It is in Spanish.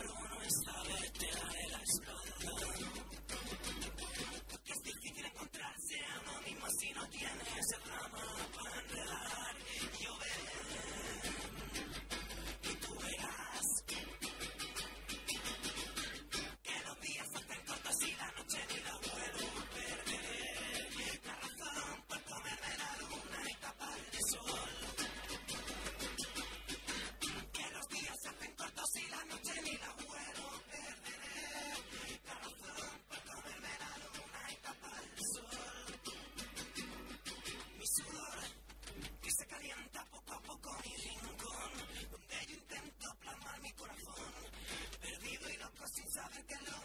pluma esta vez te haré la espalda. Porque es difícil encontrarse a uno mismo si no tienes el drama que lo